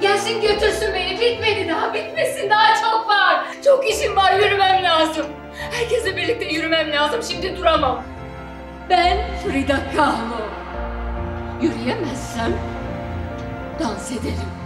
Gelsin götürsün beni. Bitmedi daha. Bitmesin. Daha çok var. Çok işim var. Yürümem lazım. Herkesle birlikte yürümem lazım. Şimdi duramam. Ben Frida Kahlo. Yürüyemezsem dans ederim.